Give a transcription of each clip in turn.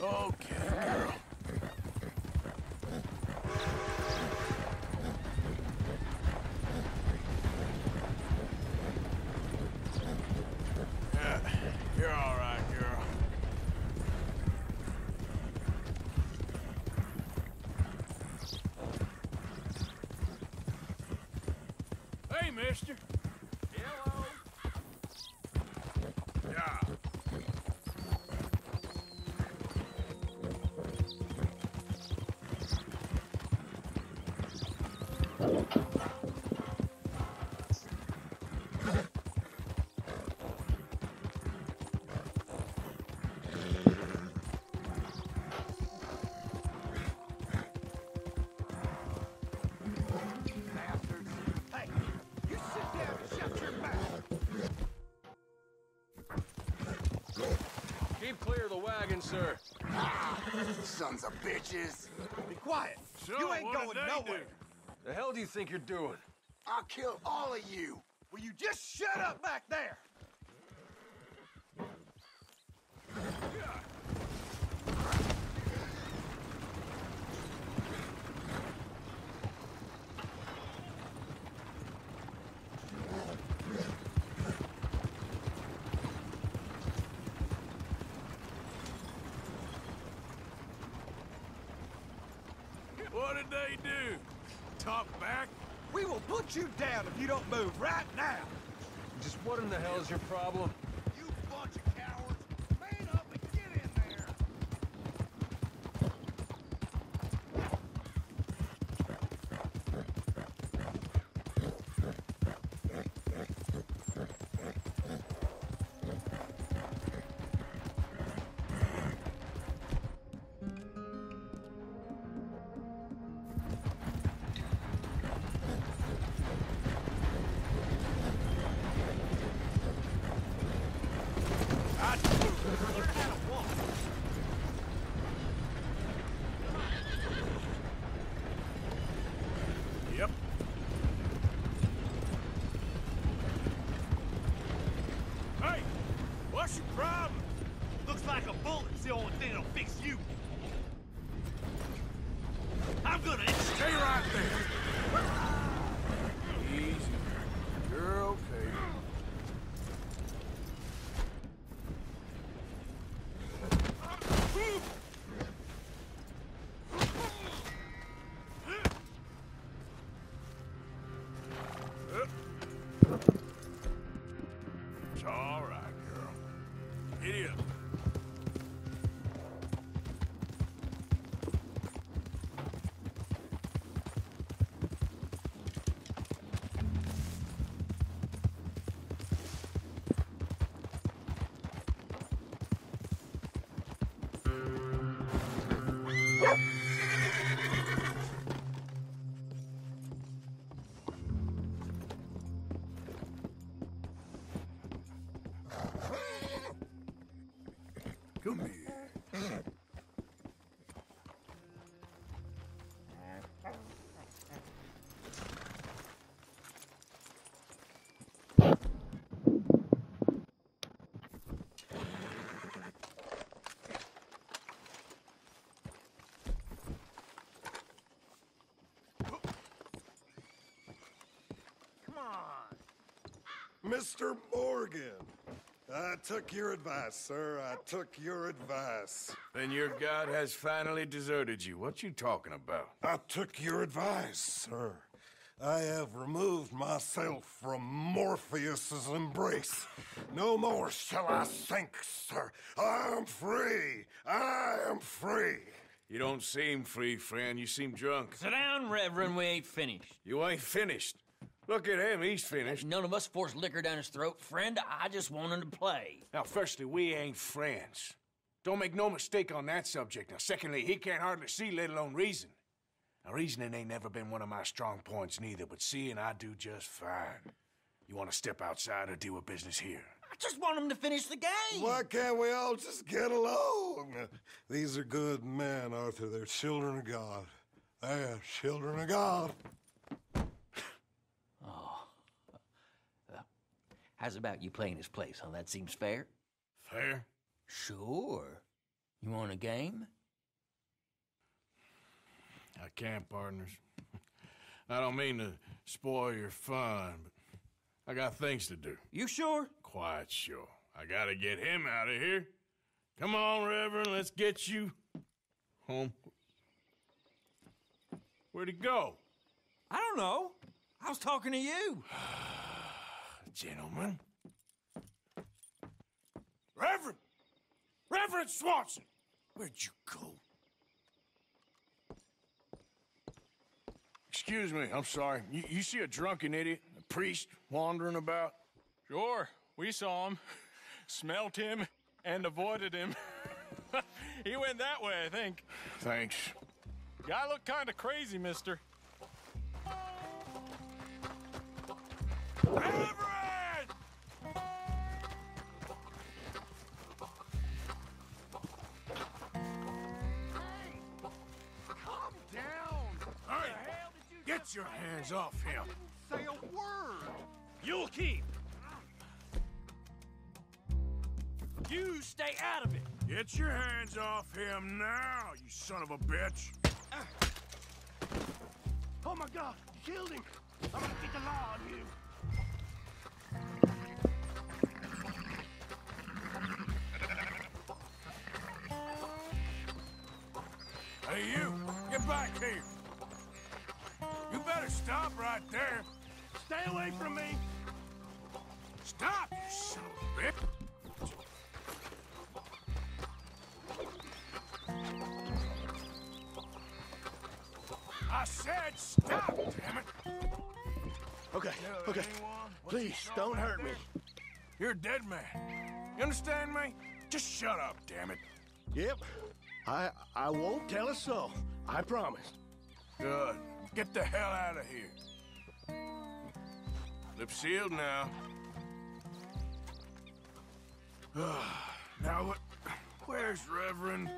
Okay, Keep clear of the wagon, sir. Sons of bitches. Be quiet. So, you ain't going nowhere. do? The hell do you think you're doing? I'll kill all of you. Will you just shut up back there? What did they do? Talk back? We will put you down if you don't move right now. Just what in the hell is your problem? Come on. Mr. Morgan, I took your advice, sir. I took your advice. Then your god has finally deserted you. What you talking about? I took your advice, sir. I have removed myself from Morpheus's embrace. No more shall I sink, sir. I am free. I am free. You don't seem free, friend. You seem drunk. Sit down, Reverend. We ain't finished. You ain't finished. Look at him. He's finished. None of us forced liquor down his throat. Friend, I just want him to play. Now, firstly, we ain't friends. Don't make no mistake on that subject. Now, secondly, he can't hardly see, let alone reason. Now, reasoning ain't never been one of my strong points neither, but seeing I do just fine. You want to step outside or deal with business here? I just want him to finish the game. Why can't we all just get along? These are good men, Arthur. They're children of God. They're children of God. Oh, How's about you playing his place, huh? That seems fair? Fair? Sure. You want a game? I can't, partners. I don't mean to spoil your fun, but I got things to do. You sure? Quite sure. I gotta get him out of here. Come on, Reverend, let's get you home. Where'd he go? I don't know. I was talking to you. Gentlemen. Reverend! Reverend Swanson! Where'd you go? Excuse me, I'm sorry. You, you see a drunken idiot, a priest, wandering about? Sure, we saw him, smelt him, and avoided him. he went that way, I think. Thanks. Guy looked kind of crazy, mister. Reverend! Calm down! Hey, get your hands off him. Say a word! You'll keep. You stay out of it. Get your hands off him now, you son of a bitch. Oh my god, you killed him! I'm gonna get the law on you! Hey, you, get back here. You better stop right there. Stay away from me! Stop, you son of a bitch. I said stop, damn it. Okay, okay. Please, don't hurt me. You're a dead man. You understand me? Just shut up, damn it. Yep. I I won't tell a soul. I promise. Good. Get the hell out of here. Lip sealed now. now what? Where's Reverend?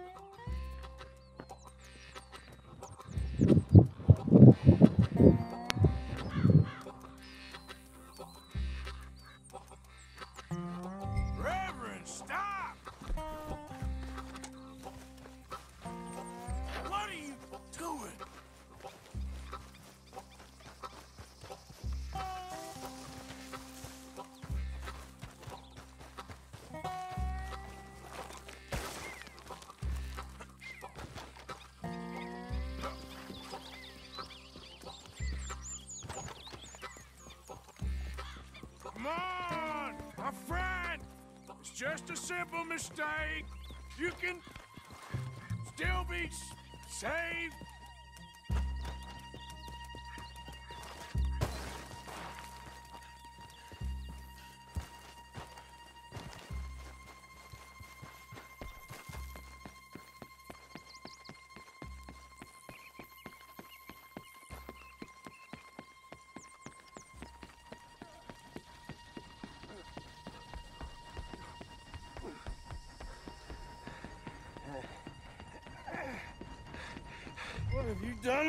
Mistake. You can still be saved.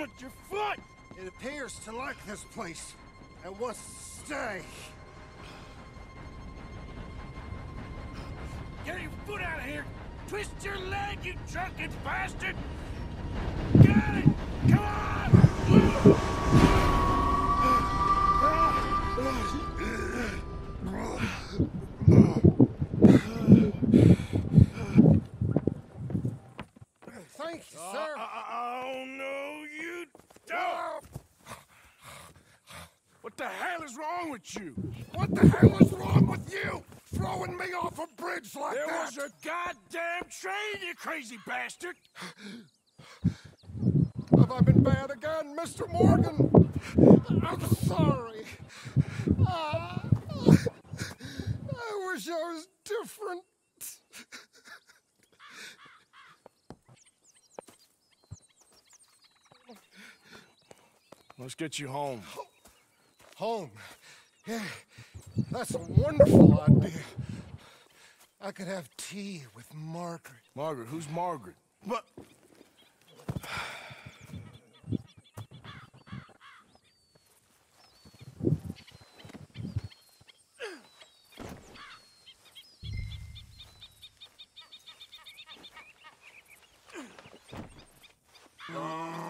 Have you done with your foot? It appears to like this place and wants to stay. Get your foot out of here! Twist your leg, you drunken bastard! Got it! Come on! Thank you, sir. Oh, no, you don't! What the hell is wrong with you? What the hell is wrong with you? Throwing me off a bridge like There that? was a goddamn train, you crazy bastard! Have I been bad again, Mr. Morgan? I'm sorry. Ah, I wish I was different. Let's get you home. Home. Yeah, that's a wonderful idea. I could have tea with Margaret. Margaret, who's Margaret? What? Yeah. Oh.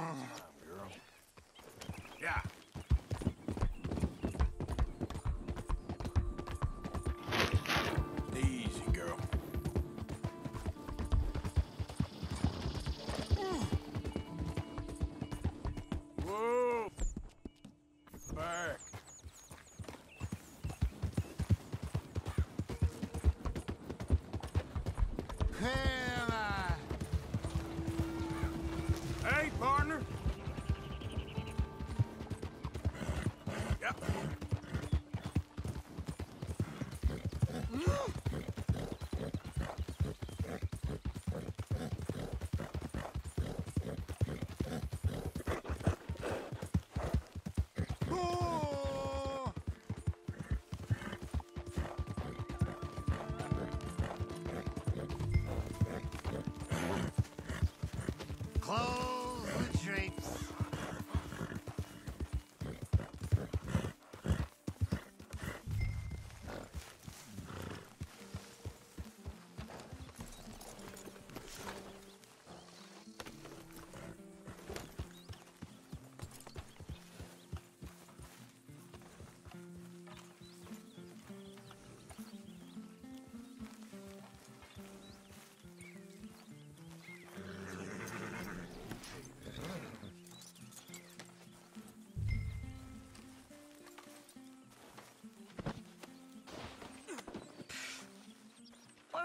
Close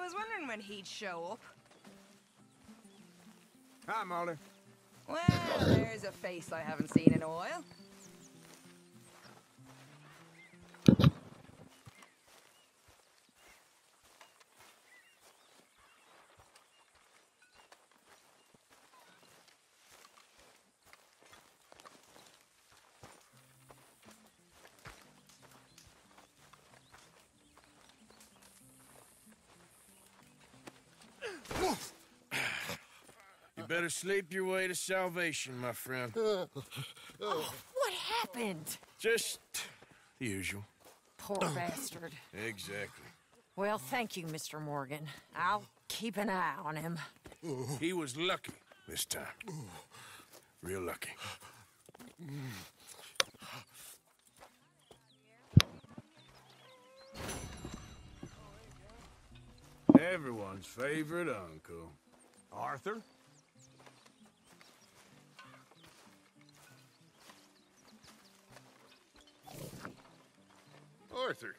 was wondering when he'd show up. Hi, Molly. Well, there's a face I haven't seen in a while. Better sleep your way to salvation, my friend. Oh, What happened? Just the usual. Poor bastard. Exactly. Well, thank you, Mr. Morgan. I'll keep an eye on him. He was lucky this time. Real lucky. Everyone's favorite uncle. Arthur? Arthur.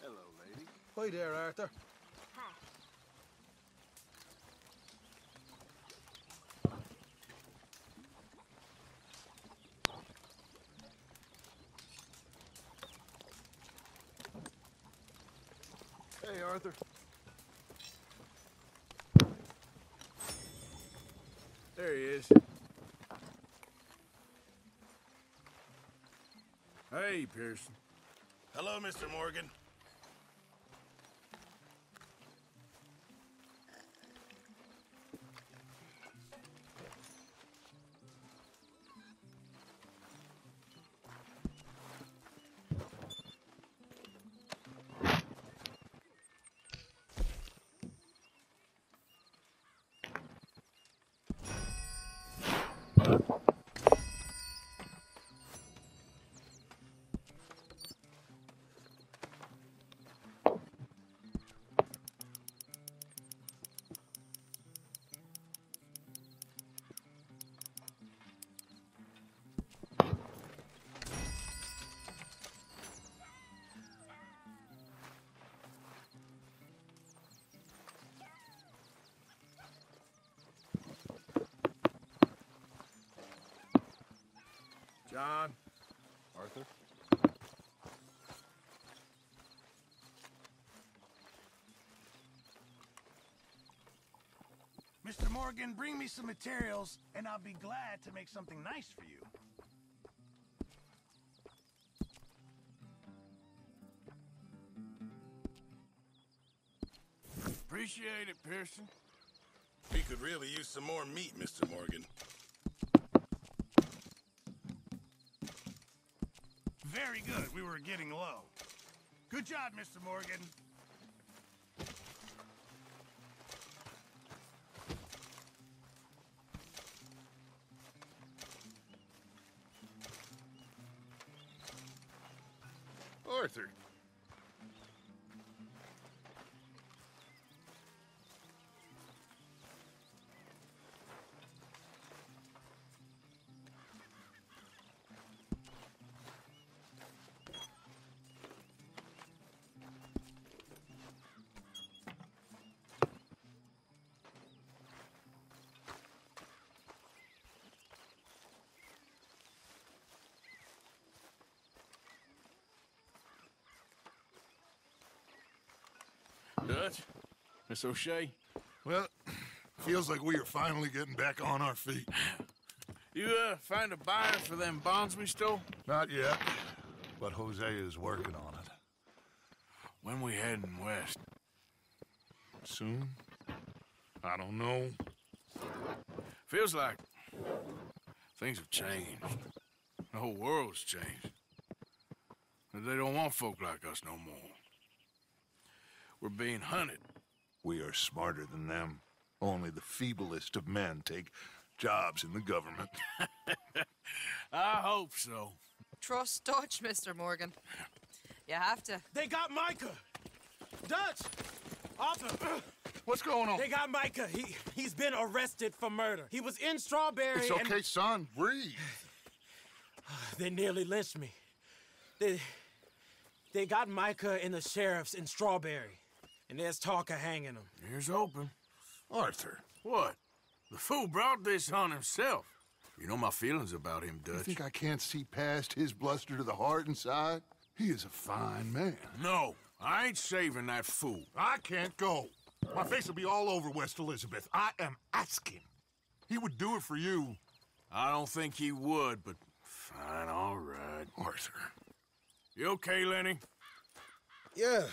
Hello, lady. Hi there, Arthur. Hey, Arthur. There he is. Pearson. Hello, Mr. Morgan. John. Arthur? Mr. Morgan, bring me some materials, and I'll be glad to make something nice for you. Appreciate it, Pearson. We could really use some more meat, Mr. Morgan. Very good. We were getting low. Good job, Mr. Morgan. Dutch? Miss O'Shea? Well, feels like we are finally getting back on our feet. You, uh, find a buyer for them bonds we stole? Not yet, but Josiah is working on it. When we heading west? Soon? I don't know. Feels like things have changed. The whole world's changed. They don't want folk like us no more. We're being hunted. We are smarter than them. Only the feeblest of men take jobs in the government. I hope so. Trust Dutch, Mr. Morgan. You have to. They got Micah. Dutch. Arthur. What's going on? They got Micah. He he's been arrested for murder. He was in Strawberry. It's and- okay, son. Breathe. They nearly lynched me. They they got Micah and the sheriffs in Strawberry, and there's talk of hanging him. Here's hoping. Arthur, What? The fool brought this on himself. You know my feelings about him, you think I can't see past his bluster to the heart inside? He is a fine man. No, I ain't saving that fool. I can't go. My face will be all over West Elizabeth. I am asking. He would do it for you. I don't think he would, but fine, all right. Arthur. You okay, Lenny? Yeah, of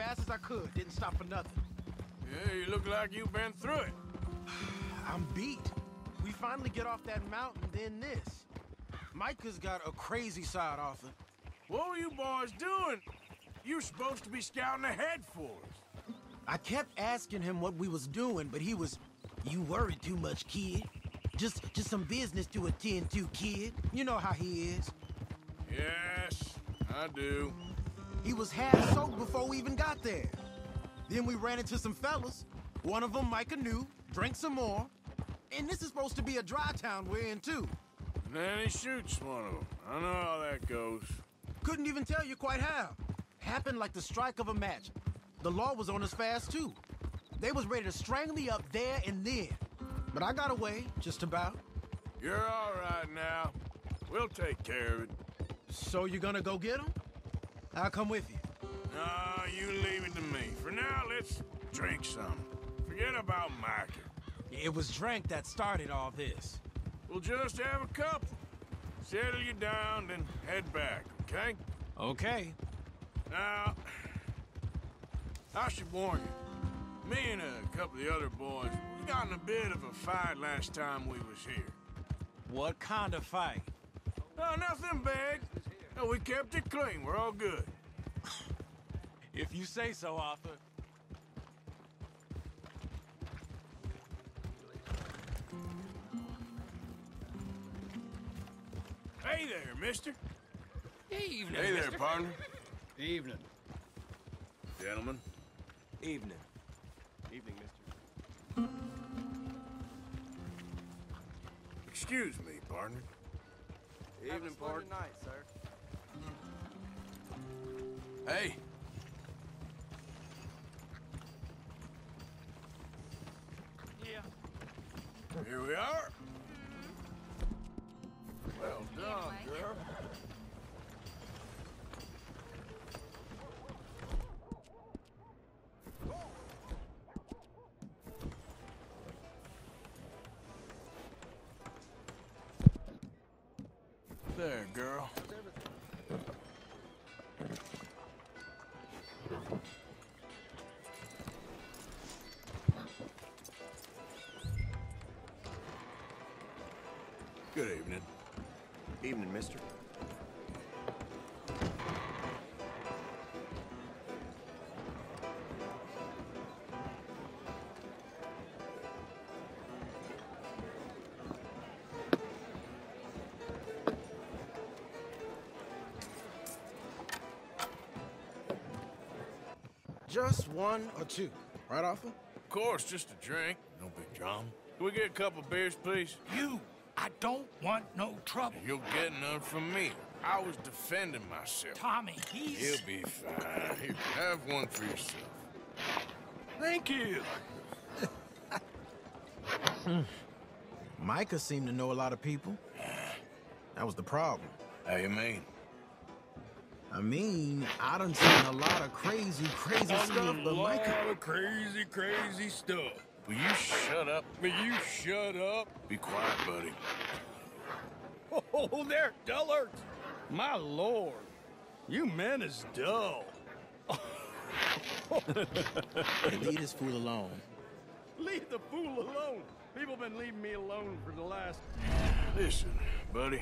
fast as I could, didn't stop for nothing. Yeah, you look like you've been through it. I'm beat. We finally get off that mountain, then this. Micah's got a crazy side, Arthur. What were you boys doing? You're supposed to be scouting ahead for us. I kept asking him what we was doing, but he was, you worried too much, kid. Just, just some business to attend to, kid. You know how he is. Yes, I do. He was half soaked before we even got there. Then we ran into some fellas. One of them Micah knew, drank some more. And this is supposed to be a dry town we're in, too. And then he shoots one of them. I know how that goes. Couldn't even tell you quite how. Happened like the strike of a match. The law was on us fast, too. They was ready to strangle me up there and then. But I got away, just about. You're all right now. We'll take care of it. So you're gonna go get him? I'll come with you. No, you leave it to me. For now, let's drink some. Forget about Micah. It was drink that started all this. We'll just have a couple. Settle you down, then head back, okay? Okay. Now, I should warn you. Me and a couple of the other boys, we got in a bit of a fight last time we was here. What kind of fight? Oh, nothing big. No, we kept it clean. We're all good. If you say so, Arthur. Hey there, mister. Evening, Hey there, mister. partner. Evening. Gentlemen. Evening. Evening, mister. Excuse me, partner. Evening, partner. night, sir. Hey. Yeah. Here we are. Mm-hmm. Well done, girl. Just one or two, right, Arthur? Of course, just a drink. No big drama. Can we get a couple beers, please? You, I don't want no trouble. You'll get none from me. I was defending myself. Tommy, he's... He'll be fine. Here, have one for yourself. Thank you. Micah seemed to know a lot of people. That was the problem. How you mean? I mean, I done seen a lot of crazy, crazy stuff, but lot Micah... of crazy, crazy stuff. Will you shut up? Will you shut up? Be quiet, buddy. Oh, there, dullards. My lord. You men is dull. Leave this fool alone. Leave the fool alone. People been leaving me alone for the last... Listen, buddy.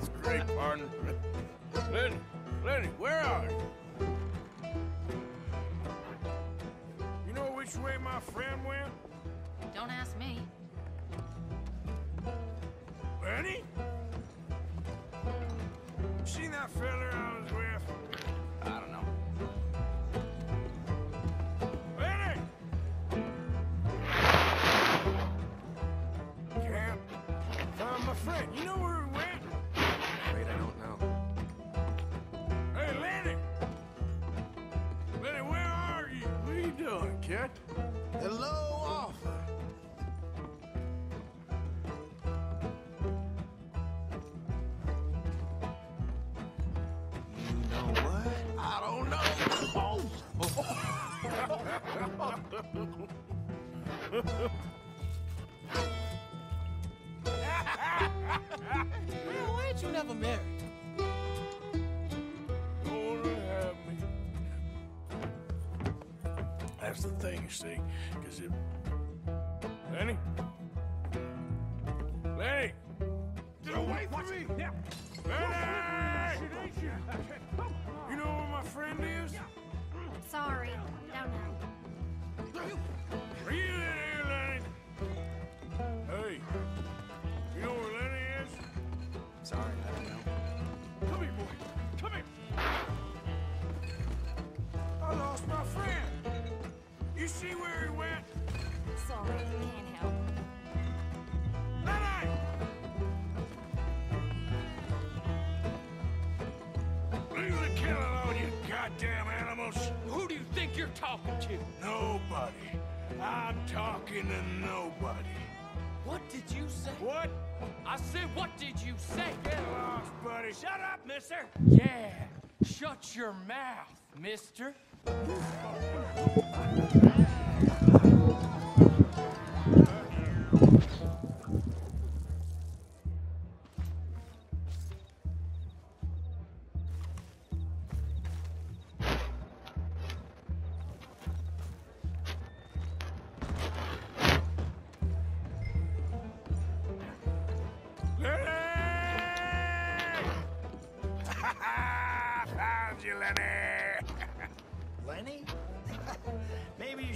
That's great, partner. Lenny, Lenny, where are you? You know which way my friend went? Don't ask me. Lenny? Seen that fella thing, you see, because it. Lenny? Lenny! Get away from me! Lenny! You know where my friend is? Sorry, don't know. Are see where he went? Sorry, can't help. Leave the killing on you goddamn animals. Who do you think you're talking to? Nobody. I'm talking to nobody. What did you say? What? I said, what did you say? Get lost, buddy. Shut up, mister. Yeah, shut your mouth, mister. ああ!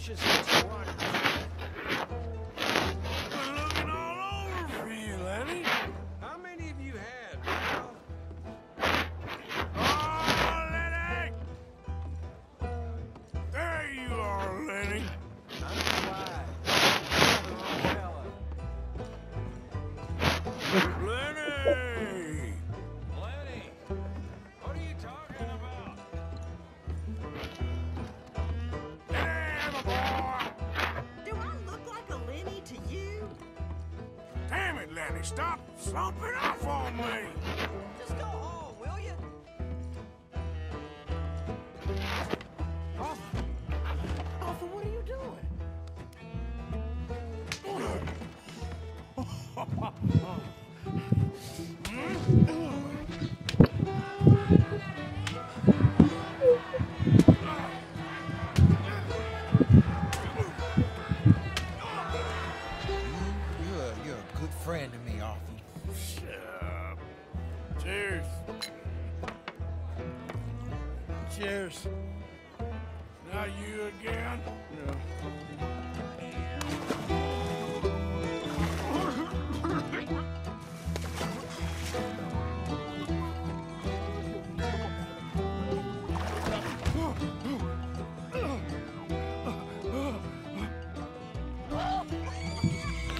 Maybe stop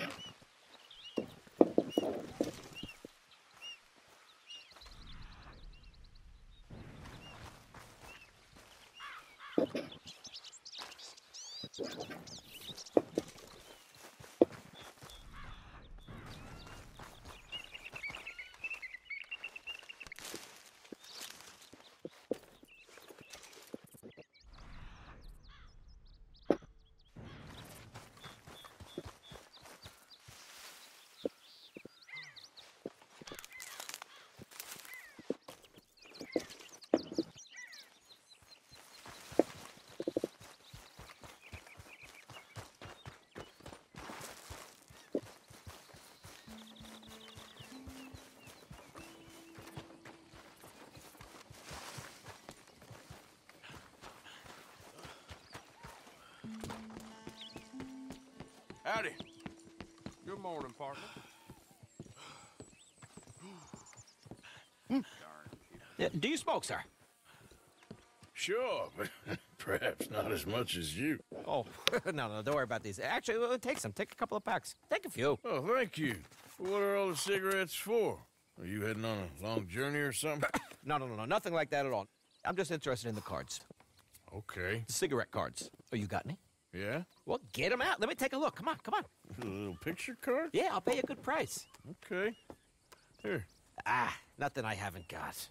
Yeah. Howdy. Good morning, partner. Do you smoke, sir? Sure, but perhaps not as much as you. Oh, no, no, don't worry about these. Actually, well, take some. Take a couple of packs. Take a few. Oh, thank you. What are all the cigarettes for? Are you heading on a long journey or something? No, no, no, no, nothing like that at all. I'm just interested in the cards. Okay. The cigarette cards. Oh, you got any? Yeah? Well, get them out. Let me take a look. Come on, come on. A little picture card? Yeah, I'll pay you a good price. Okay. Here. Ah, nothing I haven't got.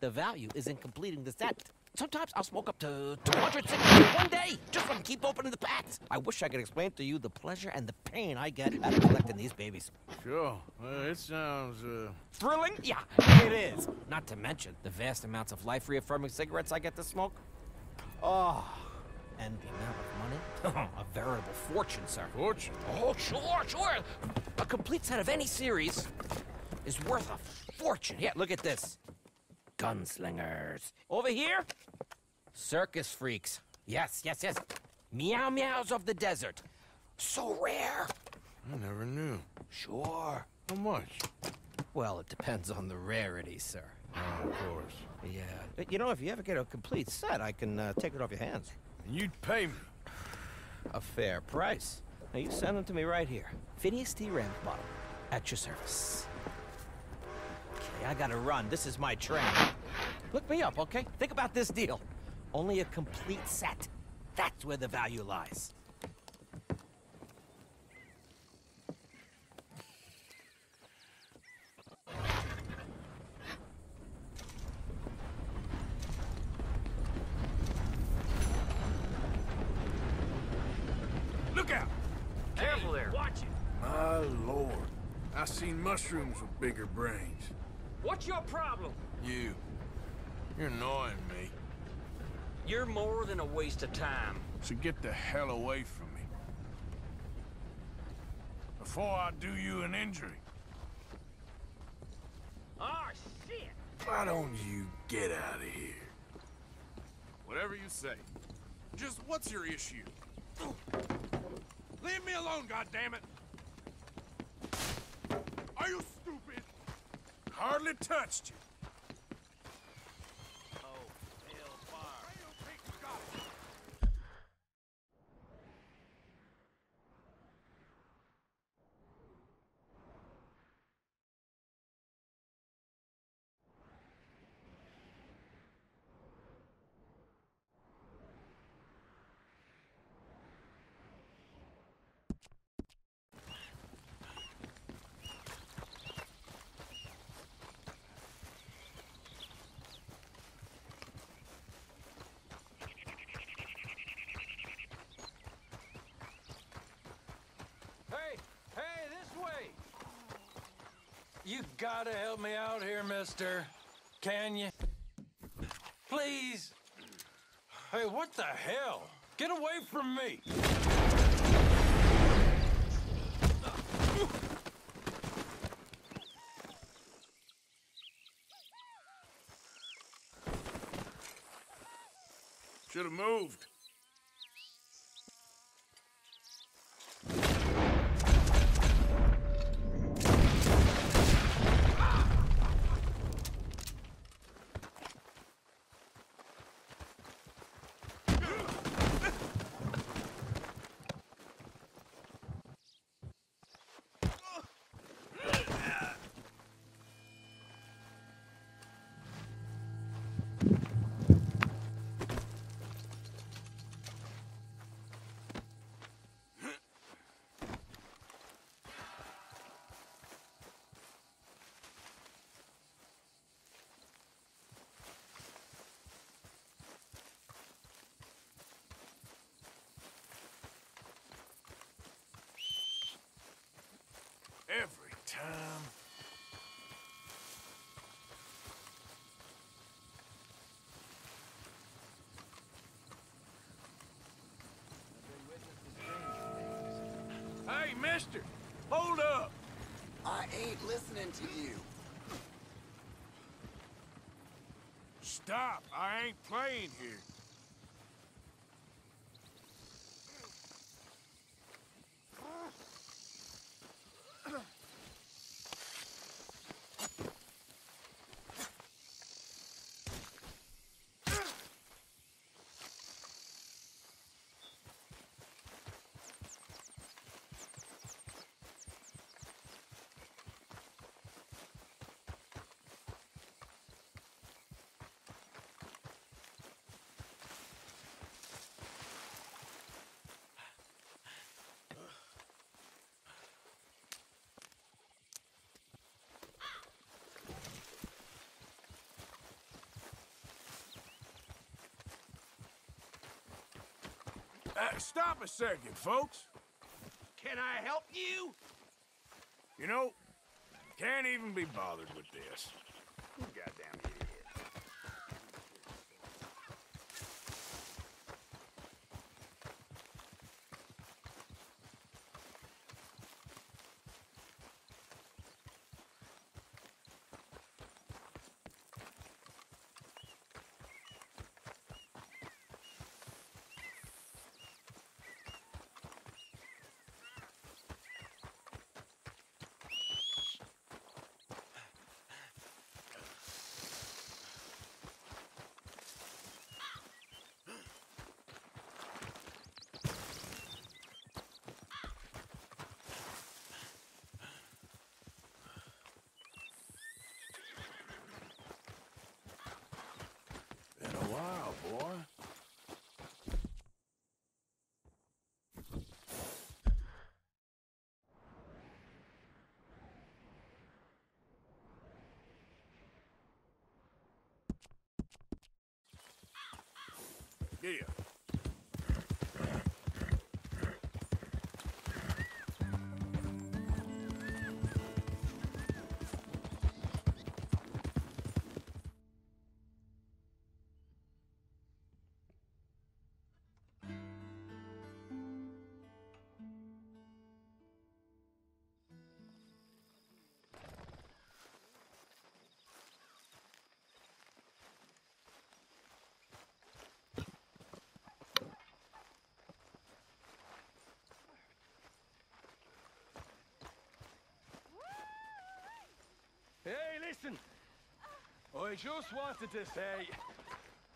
The value is in completing the set. Sometimes I'll smoke up to 200 cigarettes in one day just from keep opening the packs. I wish I could explain to you the pleasure and the pain I get out of collecting these babies. Sure. It sounds, uh... Thrilling? Yeah, it is. Not to mention the vast amounts of life reaffirming cigarettes I get to smoke. Oh, and the amount of money? a veritable fortune, sir. Fortune? Oh, sure, sure. A complete set of any series is worth a fortune. Here, look at this. Gunslingers. Over here, circus freaks. Yes, yes, yes. Meow meows of the desert. So rare. I never knew. Sure. How much? Well, it depends on the rarity, sir. Oh, of course. Yeah. But, You know, if you ever get a complete set, I can uh, take it off your hands. And you'd pay me. A fair price. Now, you send them to me right here. Phineas T. Ramsbottom, at your service. Okay, I gotta run. This is my train. Look me up, okay? Think about this deal. Only a complete set. That's where the value lies. Look out! Careful there. Watch it. My lord. I've seen mushrooms with bigger brains. What's your problem? You. You're annoying me. You're more than a waste of time. So get the hell away from me. Before I do you an injury. Oh, shit! Why don't you get out of here? Whatever you say. Just what's your issue? Leave me alone, goddammit! Are you stupid? Hardly touched you. Hey, hey, this way! You gotta help me out here, mister. Can you? Please? Hey, what the hell? Get away from me! Should have moved. Every time. Hey, mister! Hold up! I ain't listening to you. Stop! I ain't playing here. Uh, stop a second, folks. Can I help you? You know, can't even be bothered with this. Goddamn idiot. Here. Listen. I just wanted to say,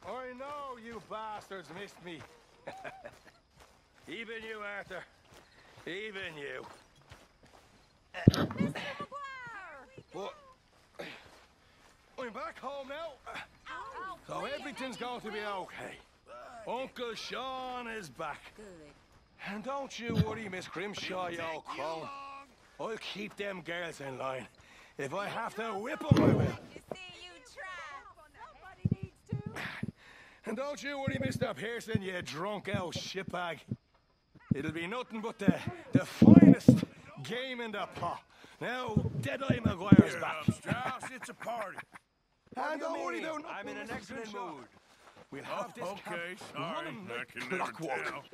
I know you bastards missed me. Even you, Arthur. Even you. But I'm back home now. So everything's going to be okay. Uncle Sean is back. And don't you worry, Miss Grimshaw, you old crone. I'll keep them girls in line. If I have to whip them, I will. And don't you worry, Mr. Pearson, you drunk old shitbag. It'll be nothing but the, the finest game in the pot. Now, Deadeye MacGuire's Get back. up, Strauss. It's a party. And don't worry mean? about nothing, I'm in an excellent mood. We'll Oh, have this okay, camp sorry. running I can never clockwork.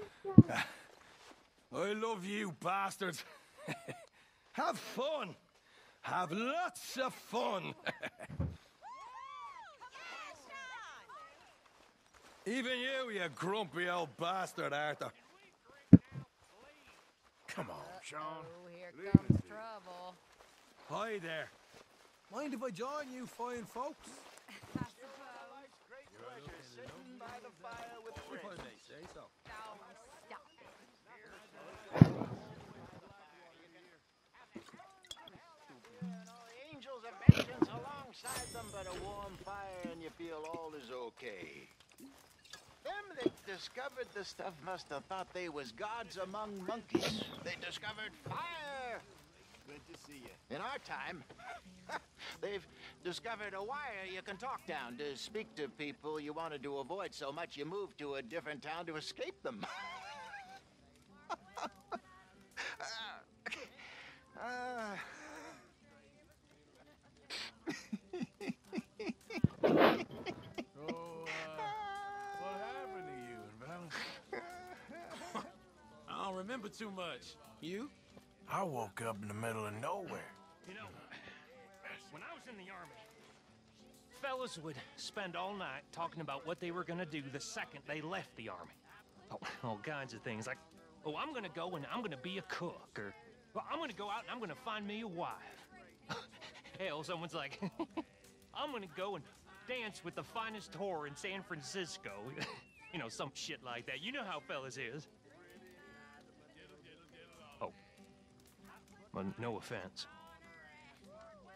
I love you bastards. Have fun. Have lots of fun. Even you, you grumpy old bastard, Arthur. Come on, Sean. Oh, here comes trouble. Hi there. Mind if I join you fine folks? Sitting by the fire with If I may say so. Angels of vengeance alongside them, but a warm fire and you feel all is okay. Them that discovered the stuff must have thought they was gods among monkeys. They discovered fire. Good to see you. In our time, they've discovered a wire you can talk down to speak to people you wanted to avoid so much you moved to a different town to escape them. Ah. Oh, uh, what happened to you in Valentine? I don't remember too much. You? I woke up in the middle of nowhere. You know, when I was in the army, fellas would spend all night talking about what they were gonna do the second they left the army. Oh, all kinds of things like, oh, I'm gonna go and I'm gonna be a cook, or well, I'm gonna go out and I'm gonna find me a wife. Hell, someone's like, I'm gonna go and dance with the finest whore in San Francisco. you know, some shit like that. You know how fellas is. Well, no offense.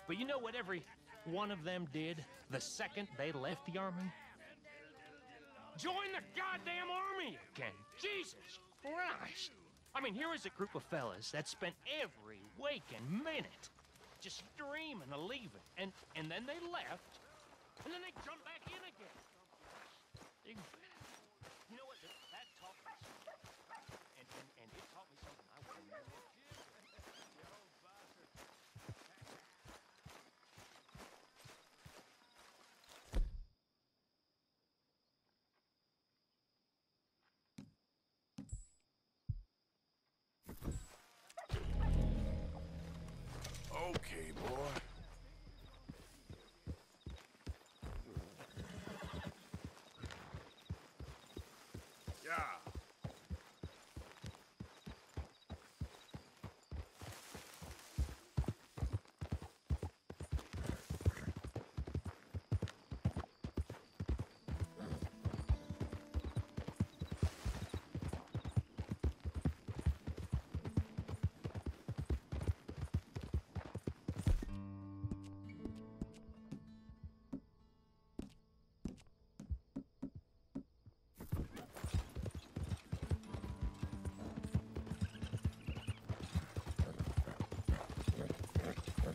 But you know what every one of them did the second they left the army? Join the goddamn army again. Jesus Christ. I mean, here is a group of fellas that spent every waking minute just dreaming of leaving. And, and then they left, and then they jumped back in again. They- You know what? That, that taught me something. And, and, and it taught me something I would never Okay, boy.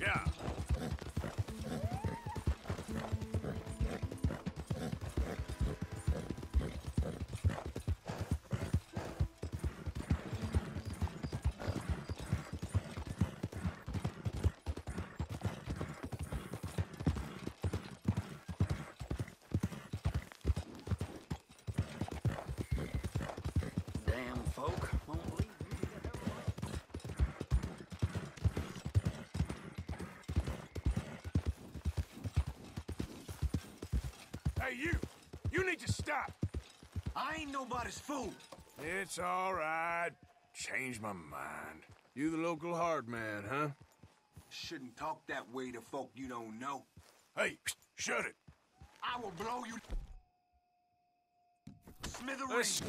Yeah. Hey, you! You need to stop! I ain't nobody's fool. It's all right. Changed my mind. You the local hard man, huh? Shouldn't talk that way to folk you don't know. Hey, shut it! I will blow you. Smithereens.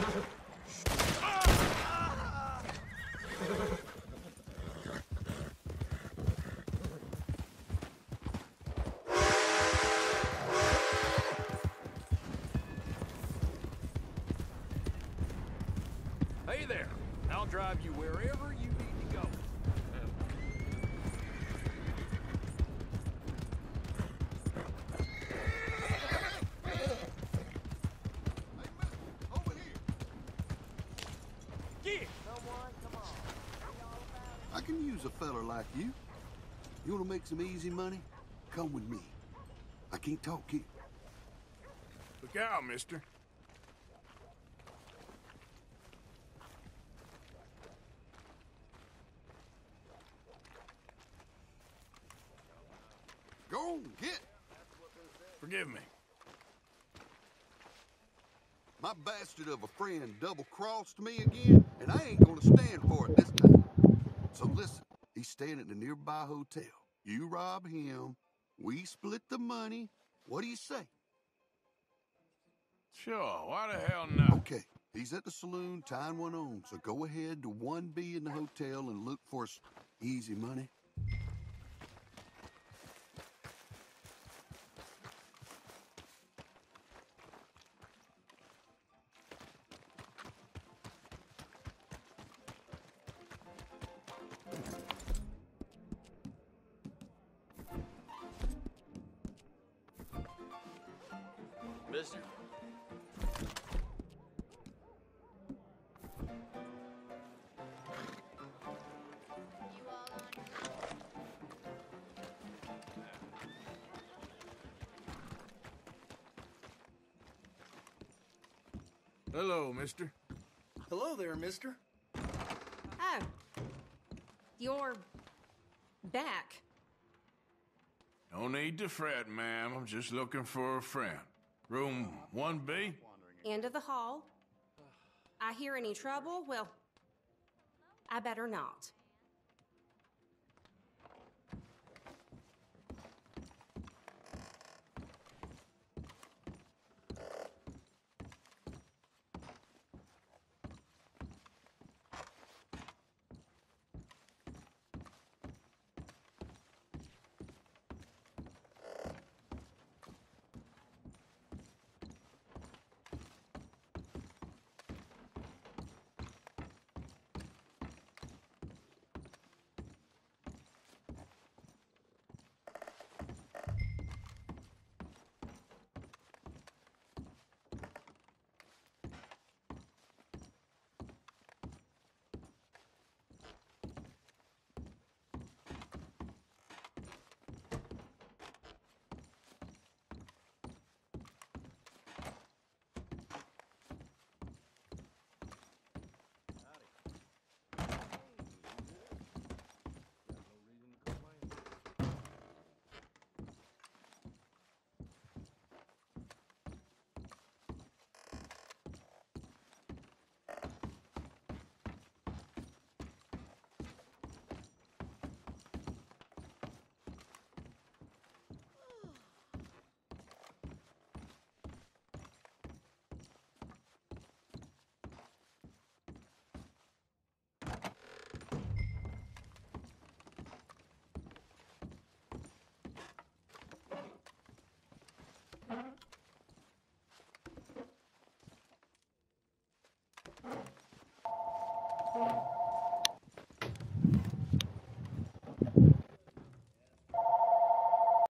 Hey use a feller like you. You want to make some easy money? Come with me. I can't talk here. Look out, mister. Go on, get. Forgive me. My bastard of a friend double-crossed me again, and I ain't gonna stand for it this time. So listen, he's staying at the nearby hotel. You rob him, we split the money. What do you say? Sure, why the hell not? Okay, he's at the saloon tying one on, so go ahead to 1B in the hotel and look for easy money. Mister. Hello there, mister. Oh. You're back. No need to fret, ma'am. I'm just looking for a friend. Room 1B? End of the hall. I hear any trouble? Well, I better not. Thank you.